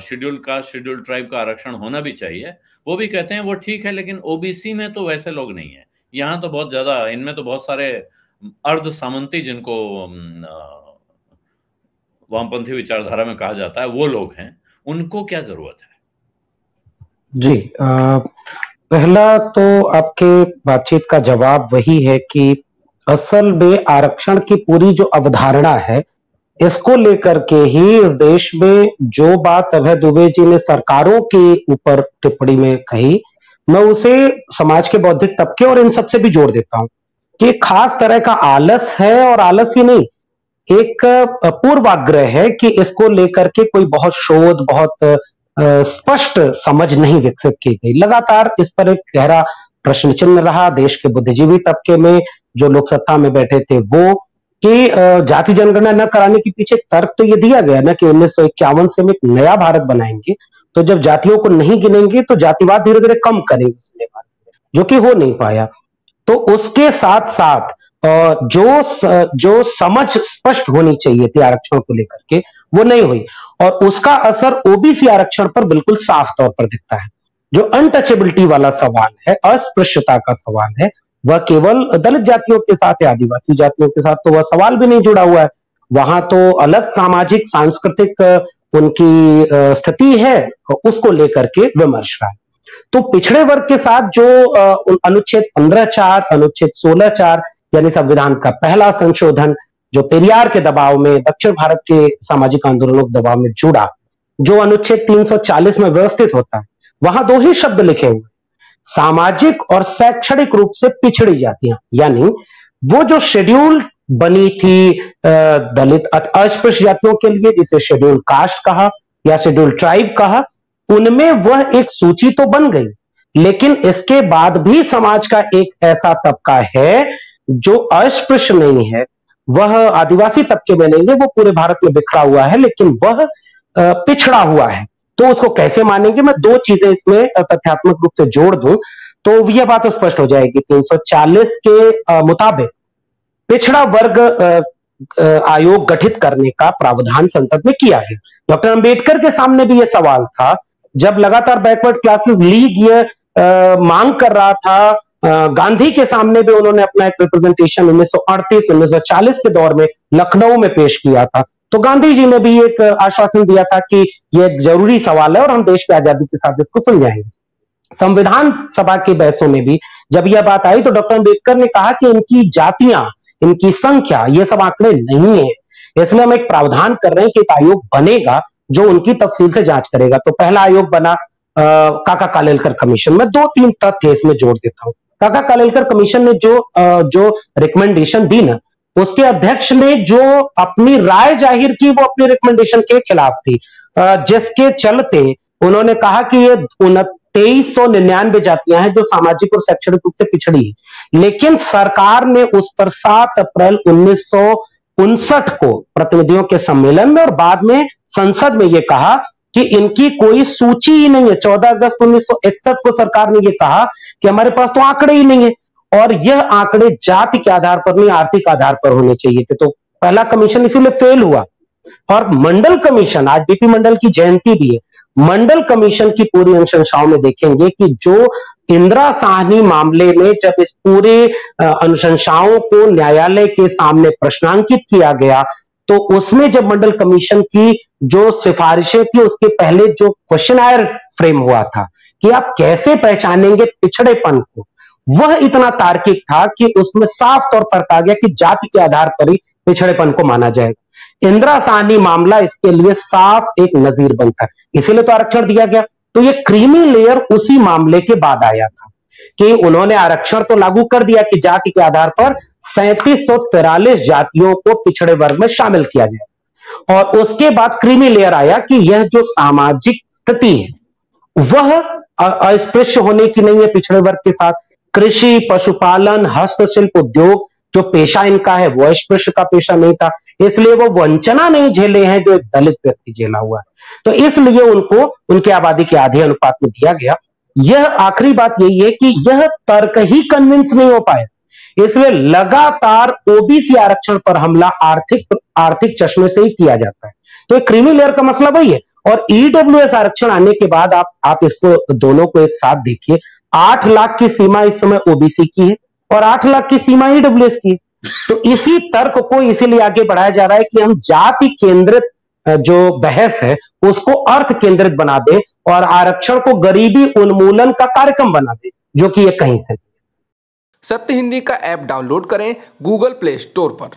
Schedule caste schedule tribe का आरक्षण होना भी चाहिए। वो भी कहते हैं वो ठीक है लेकिन ओबीसी में तो वैसे लोग नहीं है। यहाँ तो बहुत ज़्यादा इनमें तो बहुत सारे अर्ध सामंती जिनको वामपंथी विचारधारा में कहा जाता है वो लोग हैं। उनको क्या ज़रूरत है? जी आ, पहला तो आपके बातचीत का जवाब वही है कि असल में आरक्षण की पूरी जो अवधारणा है इसको लेकर के ही इस देश में जो बात अभय दुबे जी ने सरकारों के ऊपर टिप्पणी में कही, मैं उसे समाज के बौद्धिक तबके और इन सबसे भी जोड़ देता हूँ कि खास तरह का आलस है और आलस ही नहीं, एक पूर्वाग्रह है कि इसको लेकर के कोई बहुत शोध, बहुत स्पष्ट समझ नहीं विकसित की गई। लगातार इस पर एक गहरा प्रश्न चिन्ह रहा, देश के बुद्धिजीवी तबके में जो लोग सत्ता में बैठे थे वो कि जाति जनगणना न कराने के पीछे तर्क तो ये दिया गया ना कि उन्नीस से हम एक नया भारत बनाएँगे। तो जब जातियों को नहीं गिनेंगे तो जातिवाद धीरे धीरे कम करेंगे जो कि हो नहीं पाया। तो उसके साथ साथ जो जो समझ स्पष्ट होनी चाहिए थी आरक्षण को लेकर के, वो नहीं हुई। और उसका असर ओबीसी आरक्षण पर बिल्कुल साफ़ तौर पर दिखता है। जो अनटचेबिलिटी वाला सवाल है, अस्पृश्यता का सवाल है वह केवल दलित जातियों के साथ या आदिवासी जातियों के साथ तो वह सवाल भी नहीं जुड़ा हुआ है। वहाँ तो अलग सामाजिक, सांस्कृतिक उनकी स्थिति है, उसको लेकर के विमर्श रहा है। तो पिछड़े वर्ग के साथ जो अनुच्छेद पंद्रह चार, अनुच्छेद सोलह चार, यानी संविधान का पहला संशोधन, जो पेरियार के दबाव में, दक्षिण भारत के सामाजिक आंदोलनों के दबाव में जुड़ा, जो अनुच्छेद 340 में व्यवस्थित होता है, वहाँ दो ही शब्द लिखे हुए सामाजिक और शैक्षणिक रूप से पिछड़ी जातियाँ यानी वो जो शेड्यूल बनी थी दलित अस्पृश्य जातियों के लिए, जिसे शेड्यूल कास्ट कहा या शेड्यूल ट्राइब कहा, उनमें वह एक सूची तो बन गई। लेकिन इसके बाद भी समाज का एक ऐसा तबका है, जो अस्पृश्य नहीं है। वह आदिवासी तबके में नहीं है, वो पूरे भारत में बिखरा हुआ है, लेकिन वह पिछड़ा हुआ है। तो उसको कैसे मानेंगे? मैं दो चीज़ें इसमें तथ्यात्मक रूप से जोड़ दूँ तो यह बात स्पष्ट हो जाएगी 340 के मुताबिक पिछड़ा वर्ग आयोग गठित करने का प्रावधान संसद में किया गया। डॉक्टर अंबेडकर के सामने भी यह सवाल था, जब लगातार बैकवर्ड क्लासेस लीग ये मांग कर रहा था गांधी के सामने भी उन्होंने अपना एक रिप्रेजेंटेशन उन्नीस सौ अड़तीस, उन्नीस सौ चालीस के दौर में लखनऊ में पेश किया था। तो गांधी जी ने भी एक आश्वासन दिया था कि यह एक ज़रूरी सवाल है और हम देश की आज़ादी के साथ इसको सुलझाएँगे। संविधान सभा के बहसों में भी जब यह बात आई तो डॉक्टर अंबेडकर ने कहा कि इनकी जातियाँ इनकी संख्या ये सब आंकड़े नहीं है। इसलिए हम एक प्रावधान कर रहे हैं कि एक आयोग बनेगा जो उनकी तफसील से जाँच करेगा। तो पहला आयोग बना आ, काका कालेलकर कमीशन। में दो तीन तथ्य इसमें जोड़ देता हूँ। काका कालेलकर कमीशन ने जो आ, जो रिकमेंडेशन दी ना उसके अध्यक्ष ने जो अपनी राय ज़ाहिर की, वो अपनी रिकमेंडेशन के खिलाफ थी। जिसके चलते उन्होंने कहा कि ये तेईस सौ निन्यानवे जातियाँ हैं जो सामाजिक और शैक्षणिक रूप से पिछड़ी है। लेकिन सरकार ने उस पर सात अप्रैल उन्नीस सौ उनसठ को प्रतिनिधियों के सम्मेलन में और बाद में संसद में यह कहा कि इनकी कोई सूची ही नहीं है। चौदह अगस्त उन्नीस सौ इकसठ को सरकार ने यह कहा कि हमारे पास तो आंकड़े ही नहीं है। और यह आंकड़े जाति के आधार पर नहीं, आर्थिक आधार पर होने चाहिए थे। तो पहला कमीशन इसीलिए फेल हुआ। और मंडल कमीशन आज बीपी मंडल की जयंती भी है, मंडल कमीशन की पूरी अनुशंसाओं में देखेंगे कि जो इंदिरा साहनी मामले में जब इस पूरे अनुशंसाओं को न्यायालय के सामने प्रश्नांकित किया गया तो उसमें जब मंडल कमीशन की जो सिफारिशें थी, उसके पहले जो क्वेश्चन आयर फ्रेम हुआ था, कि आप कैसे पहचानेंगे पिछड़ेपन को वह इतना तार्किक था कि उसमें साफ़ तौर पर कहा गया कि जाति के आधार पर ही पिछड़ेपन को माना जाएगा। इंदिरा साहनी मामला इसके लिए साफ़ एक नजीर बनता है इसीलिए तो आरक्षण दिया गया। तो ये क्रीमी लेयर उसी मामले के बाद आया था कि उन्होंने आरक्षण तो लागू कर दिया कि जाति के आधार पर सैंतीस जातियों को पिछड़े वर्ग में शामिल किया जाए और उसके बाद क्रीमी लेयर आया कि यह जो सामाजिक स्थिति है, वह अस्पृश्य होने की नहीं है पिछड़े वर्ग के साथ। कृषि, पशुपालन, हस्तशिल्प उद्योग जो पेशा इनका है, वो अस्पृश्य का पेशा नहीं था। इसलिए वो वंचना नहीं झेले हैं जो एक दलित व्यक्ति झेला हुआ है। तो इसलिए उनको, उनके आबादी के आधे अनुपात में दिया गया। यह आखिरी बात यही है कि यह तर्क ही कन्विंस नहीं हो पाया इसलिए लगातार ओबीसी आरक्षण पर हमला आर्थिक आर्थिक चश्मे से ही किया जाता है। तो क्रीमी लेयर का मसला वही है। और ईडब्ल्यू e आरक्षण आने के बाद आप आप इसको, दोनों को एक साथ देखिए। आठ लाख की सीमा इस समय ओबीसी की है और आठ लाख की सीमा ईडब्ल्यू की है। तो इसी तर्क को इसीलिए आगे बढ़ाया जा रहा है कि हम जाति केंद्रित जो बहस है, उसको अर्थ केंद्रित बना दे और आरक्षण को गरीबी उन्मूलन का कार्यक्रम बना दे, जो कि ये कहीं से सत्य हिंदी का ऐप डाउनलोड करें गूगल प्ले स्टोर पर।